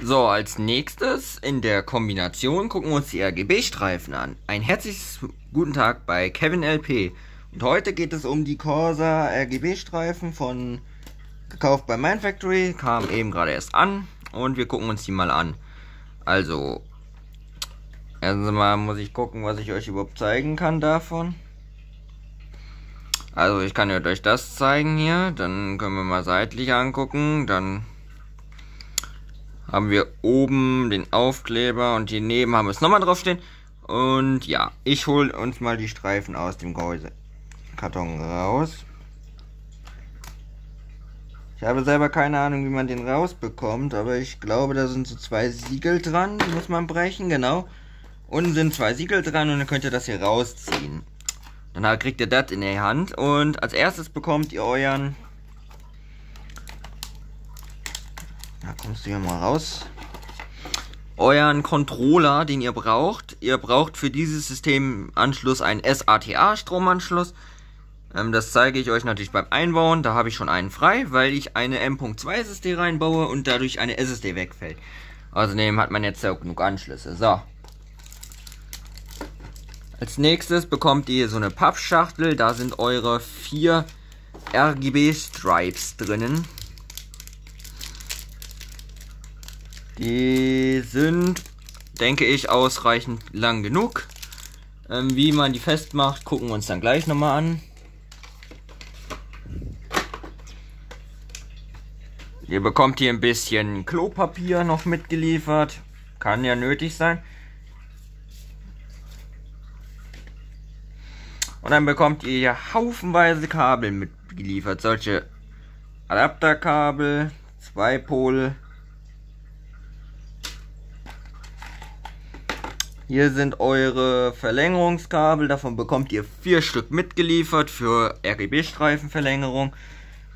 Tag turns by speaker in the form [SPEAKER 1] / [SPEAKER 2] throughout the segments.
[SPEAKER 1] So, als nächstes in der Kombination gucken wir uns die RGB-Streifen an. Ein herzliches guten Tag bei Kevin LP. Und heute geht es um die Corsa RGB-Streifen von gekauft bei Mindfactory, kam eben gerade erst an und wir gucken uns die mal an. Also, erstmal muss ich gucken, was ich euch überhaupt zeigen kann davon. Also, ich kann euch das zeigen hier, dann können wir mal seitlich angucken, dann haben wir oben den Aufkleber und hier neben haben wir es nochmal draufstehen. Und ja, ich hole uns mal die Streifen aus dem Gehäusekarton raus. Ich habe selber keine Ahnung, wie man den rausbekommt, aber ich glaube, da sind so zwei Siegel dran, die muss man brechen, genau. Unten sind zwei Siegel dran und dann könnt ihr das hier rausziehen. Dann kriegt ihr das in die Hand und als erstes bekommt ihr euren Da kommst du hier mal raus. Euren Controller, den ihr braucht. Ihr braucht für dieses Systemanschluss einen SATA-Stromanschluss. Ähm, das zeige ich euch natürlich beim Einbauen. Da habe ich schon einen frei, weil ich eine M.2 SSD reinbaue und dadurch eine SSD wegfällt. Außerdem hat man jetzt auch genug Anschlüsse. So. Als nächstes bekommt ihr so eine Pappschachtel. Da sind eure vier RGB-Stripes drinnen. Die sind, denke ich, ausreichend lang genug. Ähm, wie man die festmacht, gucken wir uns dann gleich nochmal an. Ihr bekommt hier ein bisschen Klopapier noch mitgeliefert. Kann ja nötig sein. Und dann bekommt ihr hier haufenweise Kabel mitgeliefert. Solche Adapterkabel, zwei Hier sind eure Verlängerungskabel. Davon bekommt ihr vier Stück mitgeliefert für RGB-Streifenverlängerung.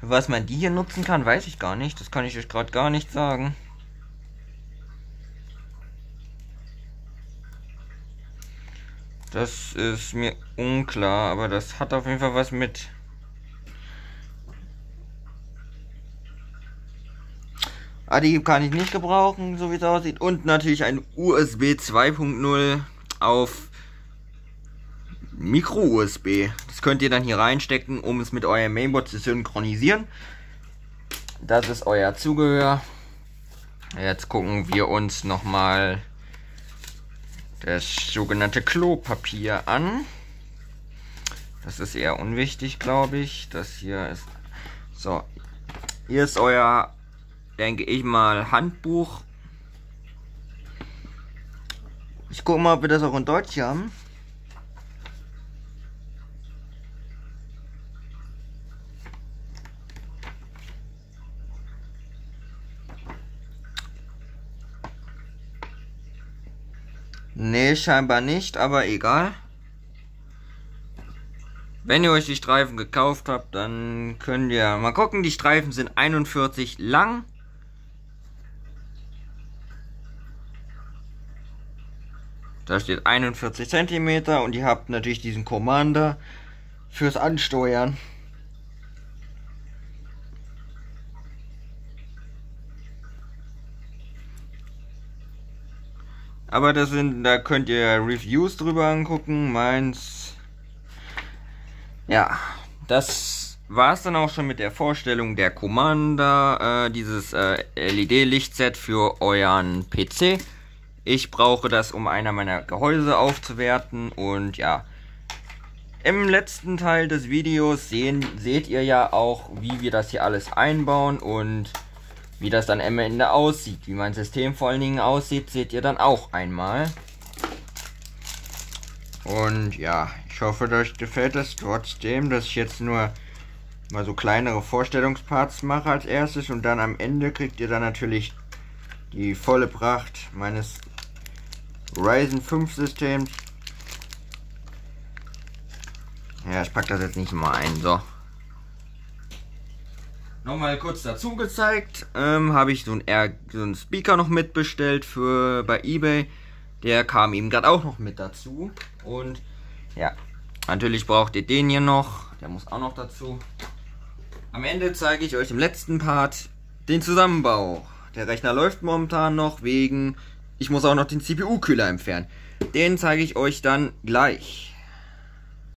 [SPEAKER 1] Was man die hier nutzen kann, weiß ich gar nicht. Das kann ich euch gerade gar nicht sagen. Das ist mir unklar, aber das hat auf jeden Fall was mit ADI kann ich nicht gebrauchen, so wie es aussieht. Und natürlich ein USB 2.0 auf Micro-USB. Das könnt ihr dann hier reinstecken, um es mit eurem Mainboard zu synchronisieren. Das ist euer Zubehör. Jetzt gucken wir uns nochmal das sogenannte Klopapier an. Das ist eher unwichtig, glaube ich. Das hier ist... So. Hier ist euer denke ich mal, Handbuch. Ich gucke mal, ob wir das auch in Deutsch haben. Nee, scheinbar nicht, aber egal. Wenn ihr euch die Streifen gekauft habt, dann könnt ihr mal gucken. Die Streifen sind 41 lang Da steht 41 cm und ihr habt natürlich diesen Commander fürs Ansteuern. Aber das sind, da könnt ihr Reviews drüber angucken. Meins. Ja, das war es dann auch schon mit der Vorstellung der Commander, äh, dieses äh, LED-Lichtset für euren PC. Ich brauche das, um einer meiner Gehäuse aufzuwerten und ja. Im letzten Teil des Videos sehen, seht ihr ja auch, wie wir das hier alles einbauen und wie das dann am Ende aussieht. Wie mein System vor allen Dingen aussieht, seht ihr dann auch einmal. Und ja, ich hoffe, euch gefällt es trotzdem, dass ich jetzt nur mal so kleinere Vorstellungsparts mache als erstes und dann am Ende kriegt ihr dann natürlich die volle Pracht meines Ryzen 5 System. Ja, ich packe das jetzt nicht mal ein. So. Nochmal kurz dazu gezeigt, ähm, habe ich so einen, so einen Speaker noch mitbestellt für bei eBay. Der kam eben gerade auch noch mit dazu. Und ja, natürlich braucht ihr den hier noch. Der muss auch noch dazu. Am Ende zeige ich euch im letzten Part den Zusammenbau der Rechner läuft momentan noch wegen, ich muss auch noch den CPU-Kühler entfernen. Den zeige ich euch dann gleich.